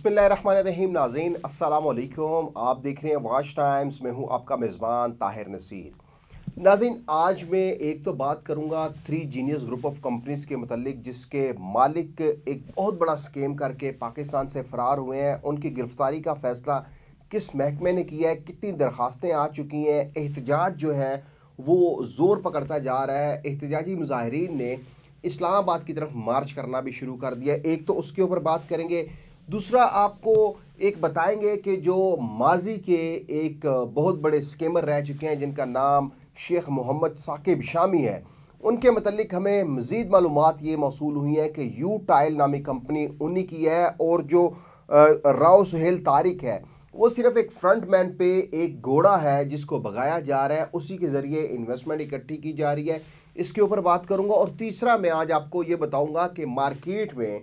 बिस्मिल्लाहिर्रहमानिर्रहीम। नाजीन अस्सलाम वालेकुम आप देख रहे हैं वाच टाइम्स। में हूँ आपका मेज़बान ताहिर नसीर। नाजीन आज मैं एक तो बात करूँगा three genius group of companies के मतलब जिसके मालिक एक बहुत बड़ा स्कीम करके पाकिस्तान से फ़रार हुए हैं। उनकी गिरफ्तारी का फ़ैसला किस महकमे ने किया है? कितनी दरख्वास्तें आ चुकी हैं? एहतजाज जो है, वो ज़ोर पकड़ता जा रहा है। एहतजाजी मुजाहरीन ने इस्लामाबाद की तरफ़ मार्च करना भी शुरू कर दिया एक तो उसके ऊपर बात करेंगे दूसरा आपको एक बताएँगे कि जो माजी के एक बहुत बड़े स्केमर रह चुके हैं, जिनका नाम शेख मोहम्मद साकिब शामी है। उनके मतलब हमें मज़ीद मालूम ये मौसू हुई हैं कि यू टाइल नामी कंपनी उन्हीं की है और जो राव सुहेल तारिक है, वो सिर्फ़ एक फ्रंट मैन पे एक घोड़ा है जिसको भगाया जा रहा है। उसी के ज़रिए इन्वेस्टमेंट इकट्ठी की जा रही है। इसके ऊपर बात करूँगा और तीसरा मैं आज आपको ये बताऊँगा कि मार्केट में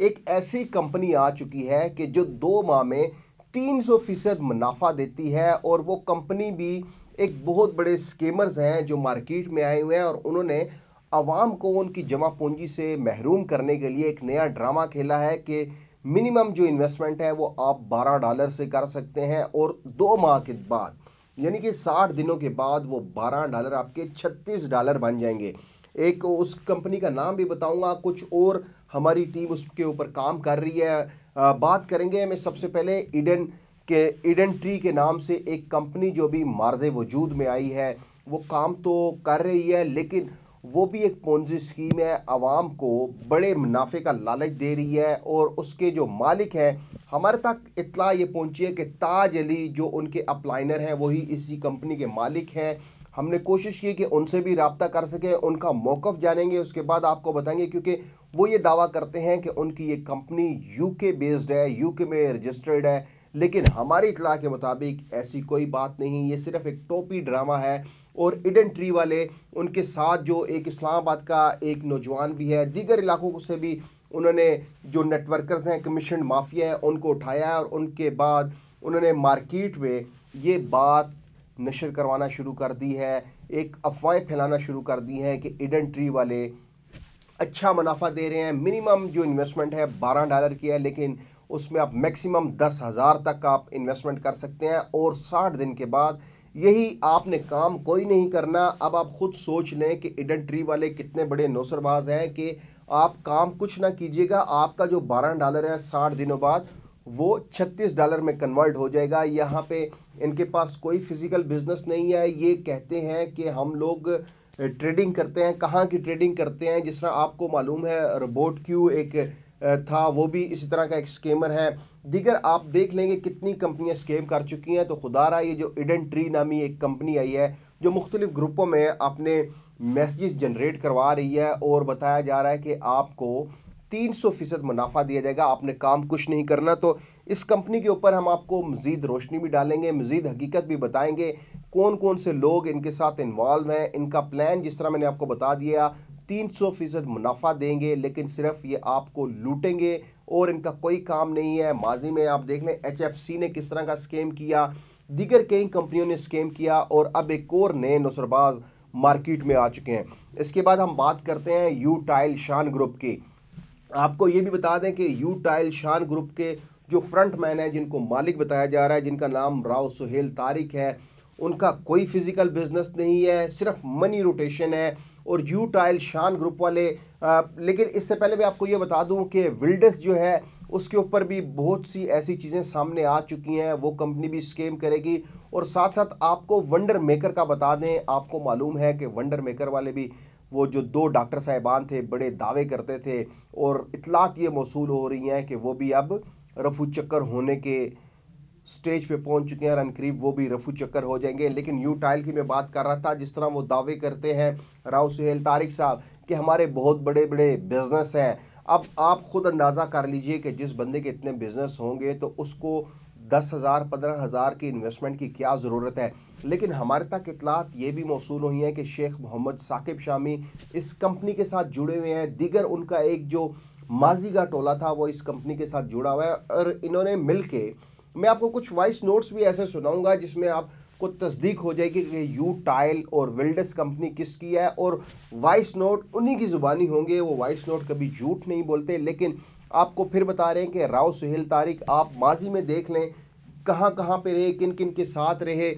एक ऐसी कंपनी आ चुकी है कि जो दो माह में तीन सौ फ़ीसद मुनाफा देती है और वो कंपनी भी एक बहुत बड़े स्कीमर्स हैं जो मार्केट में आए हुए हैं और उन्होंने आवाम को उनकी जमा पूंजी से महरूम करने के लिए एक नया ड्रामा खेला है कि मिनिमम जो इन्वेस्टमेंट है वो आप 12 डॉलर से कर सकते हैं और दो माह के बाद, यानी कि 60 दिनों के बाद वो 12 डॉलर आपके 36 डॉलर बन जाएँगे। एक उस कंपनी का नाम भी बताऊँगा कुछ और हमारी टीम उसके ऊपर काम कर रही है। आ, बात करेंगे मैं सबसे पहले ईडन के ईडन ट्री के नाम से एक कंपनी जो भी मार्ज वजूद में आई है। वो काम तो कर रही है लेकिन वो भी एक पोंजी स्कीम है। आवाम को बड़े मुनाफे का लालच दे रही है और उसके जो मालिक हैं हमारे तक इतला ये पहुँची है कि ताज अली जो उनके अपलाइनर हैं वही इसी कंपनी के मालिक हैं। हमने कोशिश की कि उनसे भी रबता कर सके, उनका मौक़ जानेंगे, उसके बाद आपको बताएँगे, क्योंकि वो ये दावा करते हैं कि उनकी ये कंपनी यूके बेस्ड है यूके में रजिस्टर्ड है। लेकिन हमारी इतला के मुताबिक ऐसी कोई बात नहीं, ये सिर्फ़ एक टोपी ड्रामा है और इडन ट्री वाले, उनके साथ जो एक इस्लामाबाद का एक नौजवान भी है, दीगर इलाकों से भी उन्होंने जो नेटवर्कर्स हैं कमीशन माफिया है, उनको उठाया है और उनके बाद उन्होंने मार्केट में ये बात नशर करवाना शुरू कर दी है, एक अफवाहें फैलाना शुरू कर दी हैं कि इडन ट्री वाले अच्छा मुनाफा दे रहे हैं। मिनिमम जो इन्वेस्टमेंट है, बारह डॉलर की है, लेकिन उसमें आप मैक्सिमम दस हज़ार तक आप इन्वेस्टमेंट कर सकते हैं और साठ दिन के बाद यही आपने काम कोई नहीं करना। अब आप खुद सोच लें कि इडन ट्री वाले कितने बड़े नौसरबाज हैं कि आप काम कुछ ना कीजिएगा। आपका जो बारह डॉलर है साठ दिनों बाद वो 36 डॉलर में कन्वर्ट हो जाएगा। यहाँ पे इनके पास कोई फ़िज़िकल बिज़नेस नहीं है। ये कहते हैं कि हम लोग ट्रेडिंग करते हैं। कहाँ की ट्रेडिंग करते हैं? जिस तरह आपको मालूम है रोबोट क्यू एक था, वो भी इसी तरह का एक स्केमर है। दीगर आप देख लेंगे कितनी कंपनियाँ स्केम कर चुकी हैं। तो खुदारा ये जो इडन ट्री नामी एक कंपनी आई है, जो मुख्तलिफ़ ग्रुपों में अपने मैसेज जनरेट करवा रही है और बताया जा रहा है कि आपको तीन सौ फ़ीसद मुनाफा दिया जाएगा। आपने काम कुछ नहीं करना तो इस कंपनी के ऊपर हम आपको मज़ीद रोशनी भी डालेंगे, मज़ीद हकीकत भी बताएँगे कौन कौन से लोग इनके साथ इन्वॉल्व हैं, इनका प्लान जिस तरह मैंने आपको बता दिया, तीन सौ फ़ीसद मुनाफा देंगे, लेकिन सिर्फ़ ये आपको लूटेंगे और इनका कोई काम नहीं है। माजी में आप देख लें एच एफ़ सी ने किस तरह का स्केम किया, दीगर कई कंपनियों ने स्केम किया, और अब एक और नए नसरबाज मार्केट में आ चुके हैं। इसके बाद हम बात करते हैं यू टाइल शान ग्रुप की। आपको ये भी बता दें कि यू टाइल शान ग्रुप के जो फ्रंट मैन है जिनको मालिक बताया जा रहा है जिनका नाम राव सुहेल तारिक है उनका कोई फ़िज़िकल बिज़नेस नहीं है सिर्फ़ मनी रोटेशन है और यू टाइल शान ग्रुप वाले आ, लेकिन इससे पहले मैं आपको ये बता दूँ कि विल्डस जो है उसके ऊपर भी बहुत सी ऐसी चीज़ें सामने आ चुकी हैं वो कंपनी भी स्केम करेगी। और साथ साथ आपको वंडर मेकर का बता दें आपको मालूम है कि वंडर मेकर वाले भी वो जो दो डॉक्टर साहिबान थे, बड़े दावे करते थे और इतलात ये मौसू हो रही हैं कि वो भी अब रफू चक्कर होने के स्टेज पे पहुँच चुके हैं रन करीब वो भी रफू चक्कर हो जाएँगे। लेकिन यू टाइल की मैं बात कर रहा था, जिस तरह वो दावे करते हैं राव सुहेल तारिक साहब कि हमारे बहुत बड़े बड़े बिज़नेस हैं। अब आप खुद अंदाज़ा कर लीजिए कि जिस बंदे के इतने बिज़नेस होंगे तो उसको दस हज़ार, पंद्रह हज़ार की इन्वेस्टमेंट की क्या ज़रूरत है? लेकिन हमारे तक इतलात ये भी मौसू हुई हैं कि शेख मोहम्मद साकिब शामी इस कंपनी के साथ जुड़े हुए हैं। दीगर उनका एक जो माजी का टोला था, वो इस कंपनी के साथ जुड़ा हुआ है और इन्होंने मिल के मैं आपको कुछ वॉइस नोट्स भी ऐसे सुनाऊँगा जिसमें आप को तस्दीक हो जाएगी कि यू टाइल और विल्डस कंपनी किसकी है और वॉइस नोट उन्हीं की ज़ुबानी होंगे। वो वॉइस नोट कभी झूठ नहीं बोलते, लेकिन आपको फिर बता रहे हैं कि राव सुहेल तारिक, आप माजी में देख लें कहाँ कहाँ पे रहे किन किन के साथ रहे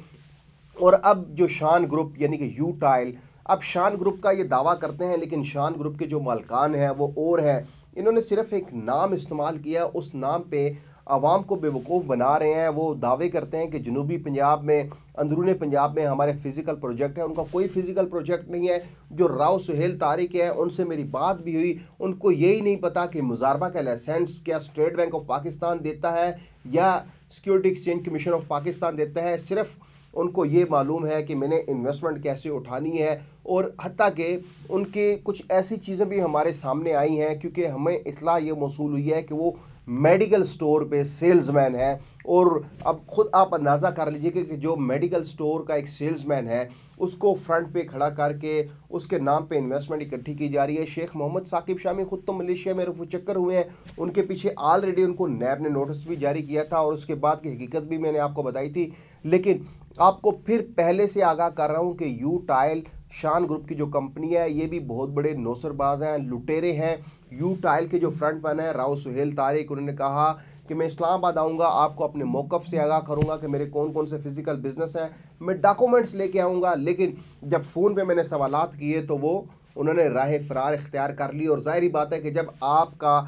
और अब जो शान ग्रुप, यानी कि यू टाइल, अब शान ग्रुप का ये दावा करते हैं, लेकिन शान ग्रुप के जो मालकान हैं, वो और हैं। इन्होंने सिर्फ़ एक नाम इस्तेमाल किया, उस नाम पे आवाम को बेवकूफ़ बना रहे हैं। वो दावे करते हैं कि जनूबी पंजाब में, अंदरूनी पंजाब में हमारे फ़िज़िकल प्रोजेक्ट हैं। उनका कोई फ़िज़िकल प्रोजेक्ट नहीं है। जो राव सुहेल तारिक हैं, उनसे मेरी बात भी हुई। उनको यही नहीं पता कि मुजारबा का लाइसेंस क्या स्टेट बैंक ऑफ़ पाकिस्तान देता है या security exchange commission of Pakistan देता है। सिर्फ़ उनको ये मालूम है कि मैंने इन्वेस्टमेंट कैसे उठानी है और हती कि उनके कुछ ऐसी चीज़ें भी हमारे सामने आई हैं, क्योंकि हमें इतला ये मौसू हुई है कि वो मेडिकल स्टोर पे सेल्समैन है। और अब ख़ुद आप अंदाज़ा कर लीजिए कि जो मेडिकल स्टोर का एक सेल्समैन है, उसको फ्रंट पे खड़ा करके उसके नाम पे इन्वेस्टमेंट इकट्ठी की जा रही है। शेख मोहम्मद साकिब शामी खुद तो मलेशिया में रफू चक्कर हुए हैं। उनके पीछे ऑलरेडी उनको नैब ने नोटिस भी जारी किया था और उसके बाद की हकीकत भी मैंने आपको बताई थी। लेकिन आपको फिर पहले से आगाह कर रहा हूँ कि यू टाइल शान ग्रुप की जो कंपनी है, ये भी बहुत बड़े नौसरबाज हैं, लुटेरे हैं। यू टाइल के जो फ्रंट मैन है, राव सुहेल तारिक, उन्होंने कहा कि मैं इस्लामाबाद आऊँगा, आपको अपने मौक़ से आगाह करूँगा कि मेरे कौन कौन से फ़िज़िकल बिज़नेस हैं। मैं डॉक्यूमेंट्स लेके आऊँगा, लेकिन जब फ़ोन पे मैंने सवाल किए तो वो, उन्होंने राह फ़रार इख्तियार कर ली। और ज़ाहरी बात है कि जब आपका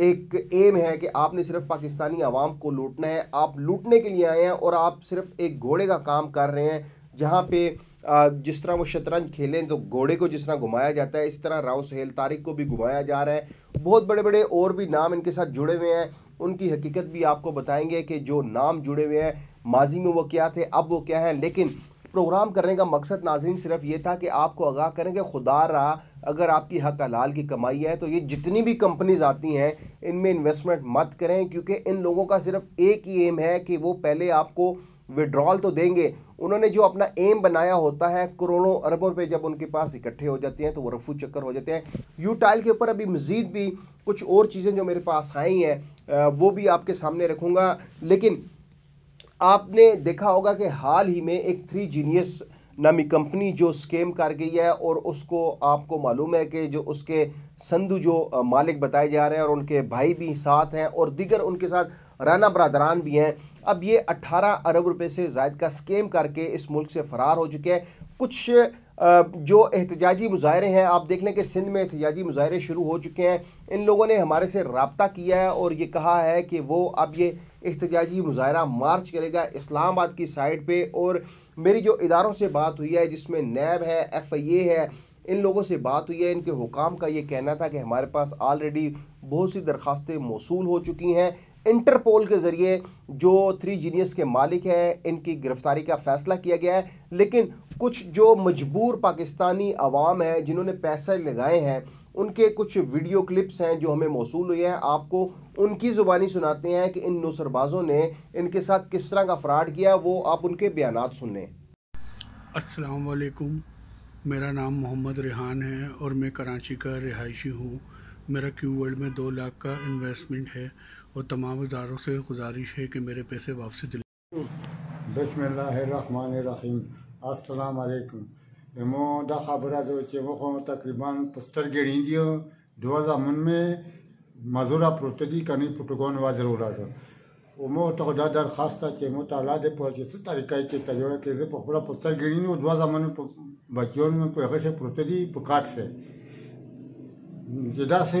एक एम है कि आपने सिर्फ़ पाकिस्तानी आवाम को लूटना है। आप लूटने के लिए आए हैं और आप सिर्फ़ एक घोड़े का काम कर रहे हैं, जहाँ पे जिस तरह वो शतरंज खेलें तो घोड़े को जिस तरह घुमाया जाता है, इस तरह राव सहेल तारिक को भी घुमाया जा रहा है। बहुत बड़े बड़े और भी नाम इनके साथ जुड़े हुए हैं। उनकी हकीकत भी आपको बताएँगे कि जो नाम जुड़े हुए हैं, माजी में वो क्या थे, अब वो क्या है, लेकिन प्रोग्राम करने का मकसद नाजरीन सिर्फ़ ये था कि आपको आगाह करें कि खुदा रहा अगर आपकी हक हलाल की कमाई है तो ये जितनी भी कंपनीज़ आती हैं, इनमें इन्वेस्टमेंट मत करें, क्योंकि इन लोगों का सिर्फ़ एक ही एम है कि वो पहले आपको विड्रॉल तो देंगे। उन्होंने जो अपना एम बनाया होता है, करोड़ों अरबों रुपये जब उनके पास इकट्ठे हो जाते हैं तो वो रफू चक्कर हो जाते हैं। यू टाइल के ऊपर अभी मज़ीद भी कुछ और चीज़ें जो मेरे पास आई हैं वो भी आपके सामने रखूँगा। लेकिन आपने देखा होगा कि हाल ही में एक थ्री जीनियस नामी कंपनी जो स्केम कर गई है और उसको आपको मालूम है कि जो उसके संधु जो मालिक बताए जा रहे हैं और उनके भाई भी साथ हैं और दिगर उनके साथ राना बरदरान भी हैं। अब ये 18 अरब रुपए से जायद का स्केम करके इस मुल्क से फ़रार हो चुके हैं। कुछ जो एहतजाजी मुजाहरे हैं, आप देख लें कि सिंध में एहतजाजी मुजाहरे शुरू हो चुके हैं। इन लोगों ने हमारे से रबता किया है और ये कहा है कि वो अब ये एहतजाजी मुजाहरा मार्च करेगा इस्लामाबाद की साइड पे। और मेरी जो इदारों से बात हुई है, जिसमें नैब है एफ़ आई ए है, इन लोगों से बात हुई है। इनके हुकाम का ये कहना था कि हमारे पास ऑलरेडी बहुत सी दरख्वास्तें मौसू हो चुकी हैं। इंटरपोल के ज़रिए जो थ्री जीनियस के मालिक हैं, इनकी गिरफ्तारी का फ़ैसला किया गया है। लेकिन कुछ जो मजबूर पाकिस्तानी अवाम है, जिन्होंने पैसे लगाए हैं, उनके कुछ वीडियो क्लिप्स हैं जो हमें मौसू हुए हैं। आपको उनकी ज़ुबानी सुनाते हैं कि इन नुसरबाज़ों ने इनके साथ किस तरह का फ्राड किया, वो आप उनके बयान सुनने असलकुम मेरा नाम मोहम्मद रिहान है और मैं कराची का रिहायशी हूँ। मेरा क्यू वर्ल्ड में दो लाख का इन्वेस्टमेंट है और तमाम इदारों से गुजारिश है कि मेरे पैसे वापसी दिल। बसमीम असलकुम एमो दा खबर दो चेमो तकरीबन पुस्तर गेड़ी दियो? दो जमन में मजूरा प्रोतदी कनी पुटगोन वा ज़रूर ओमो तो दा दरखास्त चेमो ताला दे पर जिस तरीका के तजोरा के से पखरा पुस्तर गेड़ी नो दो जमन में बच्चों में पैसे प्रोतदी पुकाट से। जिदा से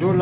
2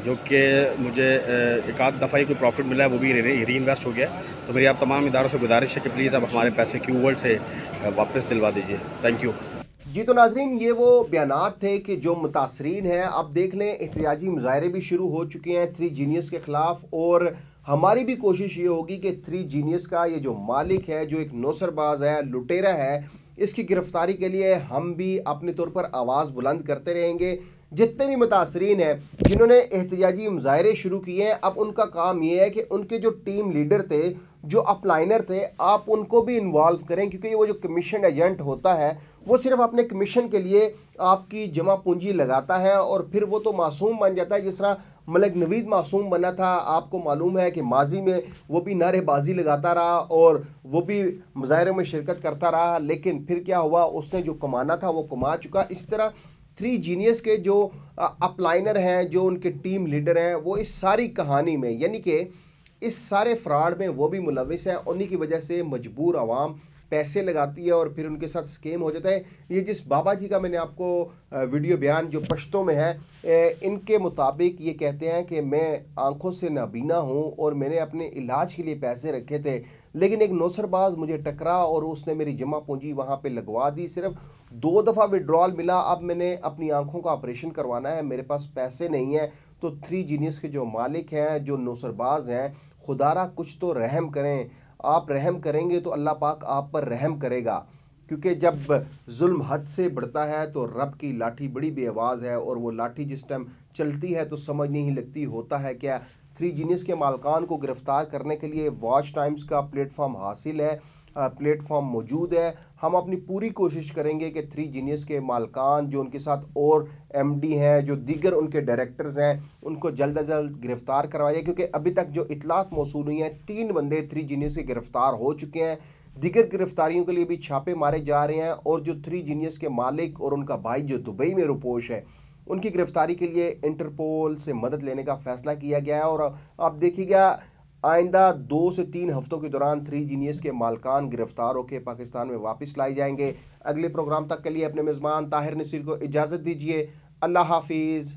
जो कि मुझे एक आध दफ़ा ही कोई प्रॉफिट मिला है, वो भी री इन्वेस्ट हो गया तो मेरी आप तमाम इदारों से गुजारिश है कि प्लीज़ आप हमारे पैसे क्यू वर्ल्ड से वापस दिलवा दीजिए। थैंक यू जी तो नाजरीन, ये वो बयान थे कि जो मुतासरीन हैं अब देख लें एहतजाजी मुजाहरे भी शुरू हो चुके हैं थ्री जीनियस के ख़िलाफ़, और हमारी भी कोशिश ये होगी कि थ्री जीनियस का ये जो मालिक है, जो एक नौसरबाज है, लुटेरा है, इसकी गिरफ्तारी के लिए हम भी अपने तौर पर आवाज़ बुलंद करते रहेंगे। जितने भी मुतासरीन हैं, जिन्होंने एहतजाजी मुजाहरे शुरू किए हैं, अब उनका काम ये है कि उनके जो टीम लीडर थे, जो अपलाइनर थे, आप उनको भी इन्वॉल्व करें, क्योंकि वो जो कमीशन एजेंट होता है, वो सिर्फ़ अपने कमीशन के लिए आपकी जमा पूंजी लगाता है और फिर वो तो मासूम बन जाता है, जिस तरह मलिक नवीद मासूम बना था। आपको मालूम है कि माजी में वो भी नारेबाजी लगाता रहा और वो भी मुजाहरे में शिरकत करता रहा, लेकिन फिर क्या हुआ, उसने जो कमाना था वो कमा चुका। इस तरह थ्री जीनियस के जो अपलाइनर हैं, जो उनके टीम लीडर हैं, वो इस सारी कहानी में, यानी कि इस सारे फ्रॉड में वो भी मुलविस हैं उन्हीं की वजह से मजबूर आवाम पैसे लगाती है और फिर उनके साथ स्केम हो जाता है। ये जिस बाबा जी का मैंने आपको वीडियो बयान जो पश्तों में है इनके मुताबिक ये कहते हैं कि मैं आँखों से नाबीना हूँ और मैंने अपने इलाज के लिए पैसे रखे थे, लेकिन एक नौसरबाज मुझे टकरा और उसने मेरी जमा पूंजी वहाँ पे लगवा दी। सिर्फ़ दो दफ़ा विड्रॉल मिला, अब मैंने अपनी आँखों का ऑपरेशन करवाना है, मेरे पास पैसे नहीं हैं। तो थ्री जीनियस के जो मालिक हैं, जो नौसरबाज हैं, खुदारा कुछ तो रहम करें। आप रहम करेंगे तो अल्लाह पाक आप पर रहम करेगा। क्योंकि जब जुल्म हद से बढ़ता है तो रब की लाठी बड़ी बेआवाज़ है और वो लाठी जिस टाइम चलती है तो समझ नहीं लगती, होता है क्या? थ्री जीनियस के मालकान को गिरफ़्तार करने के लिए वॉच टाइम्स का प्लेटफॉर्म हासिल है। प्लेटफॉर्म मौजूद है। हम अपनी पूरी कोशिश करेंगे कि थ्री जीनियस के मालकान, जो उनके साथ और एमडी हैं, जो दीगर उनके डायरेक्टर्स हैं, उनको जल्द अज जल्द गिरफ़्तार करवाया क्योंकि अभी तक जो इतलात मौसू हुई हैं, तीन बंदे थ्री जीनियस के गिरफ़्तार हो चुके हैं। दीगर गिरफ्तारियों के लिए भी छापे मारे जा रहे हैं और जो थ्री जीनियस के मालिक और उनका भाई जो दुबई में रुपोश है, उनकी गिरफ्तारी के लिए इंटरपोल से मदद लेने का फैसला किया गया है। और आप देखिएगा आइंदा दो से तीन हफ्तों के दौरान थ्री जीनियस के मालकान गिरफ़्तार होकर पाकिस्तान में वापस लाए जाएँगे। अगले प्रोग्राम तक के लिए अपने मेज़बान ताहिर नसीर को इजाज़त दीजिए। अल्लाह हाफिज़।